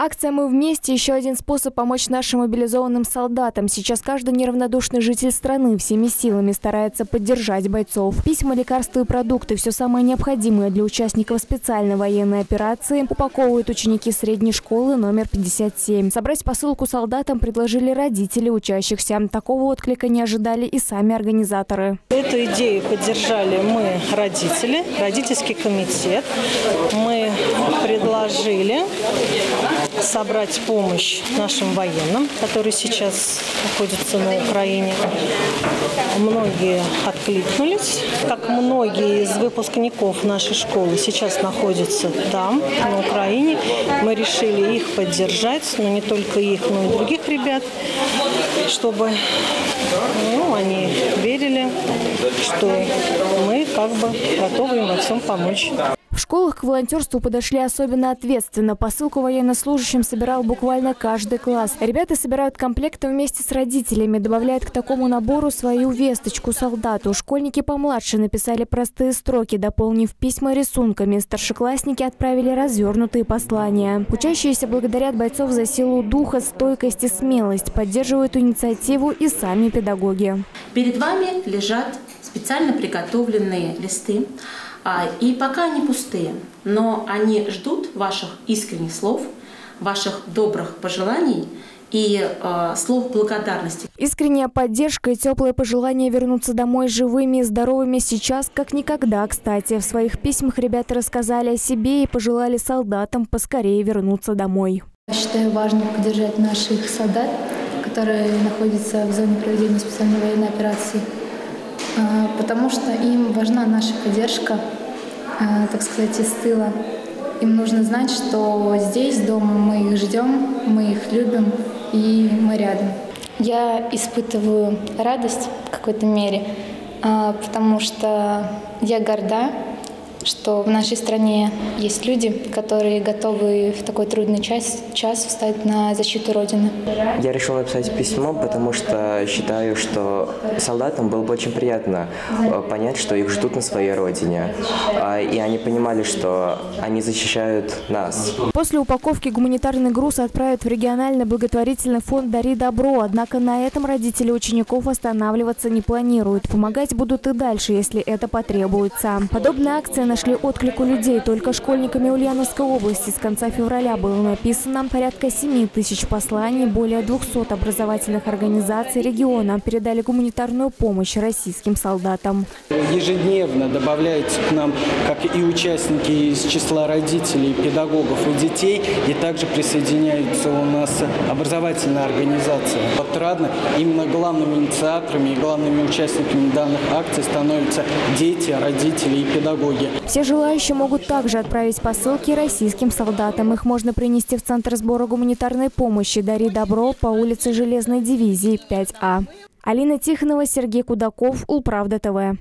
Акция «Мы вместе» – еще один способ помочь нашим мобилизованным солдатам. Сейчас каждый неравнодушный житель страны всеми силами старается поддержать бойцов. Письма, лекарства и продукты – все самое необходимое для участников специальной военной операции упаковывают ученики средней школы номер 57. Собрать посылку солдатам предложили родители учащихся. Такого отклика не ожидали и сами организаторы. Эту идею поддержали мы, родители, родительский комитет. Мы предложили собрать помощь нашим военным, которые сейчас находятся на Украине. Многие откликнулись, как многие из выпускников нашей школы сейчас находятся там, на Украине. Мы решили их поддержать, но не только их, но и других ребят, чтобы ну, они верили, что мы как бы готовы им во всем помочь. Школах к волонтерству подошли особенно ответственно. Посылку военнослужащим собирал буквально каждый класс. Ребята собирают комплекты вместе с родителями, добавляют к такому набору свою весточку солдату. Школьники помладше написали простые строки, дополнив письма рисунками. Старшеклассники отправили развернутые послания. Учащиеся благодарят бойцов за силу духа, стойкость и смелость, поддерживают инициативу и сами педагоги. Перед вами лежат специально приготовленные листы. А, и пока они пустые, но они ждут ваших искренних слов, ваших добрых пожеланий и э, слов благодарности. Искренняя поддержка и теплые пожелания вернуться домой живыми и здоровыми сейчас как никогда. Кстати, в своих письмах ребята рассказали о себе и пожелали солдатам поскорее вернуться домой. Считаю важным поддержать наших солдат, которые находятся в зоне проведения специальной военной операции. А, потому что им важна наша поддержка, а, так сказать, из тыла. Им нужно знать, что здесь, дома, мы их ждем, мы их любим и мы рядом. Я испытываю радость в какой-то мере, а, потому что я горда что в нашей стране есть люди, которые готовы в такой трудный час, час встать на защиту Родины. Я решил написать письмо, потому что считаю, что солдатам было бы очень приятно э, понять, что их ждут на своей родине. А, и они понимали, что они защищают нас. После упаковки гуманитарный груз отправят в региональный благотворительный фонд «Дари добро». Однако на этом родители учеников останавливаться не планируют. Помогать будут и дальше, если это потребуется. Подобная акция нашли отклик у людей. Только школьниками Ульяновской области с конца февраля было написано порядка 7 тысяч посланий. Более 200 образовательных организаций региона передали гуманитарную помощь российским солдатам. Ежедневно добавляются к нам, как и участники из числа родителей, педагогов и детей, и также присоединяются у нас образовательная организация. Отрадно, именно главными инициаторами и главными участниками данных акций становятся дети, родители и педагоги. Все желающие могут также отправить посылки российским солдатам. Их можно принести в Центр сбора гуманитарной помощи «Дари добро» по улице Железной дивизии 5А. Алина Тихонова, Сергей Кудаков, Улправда ТВ.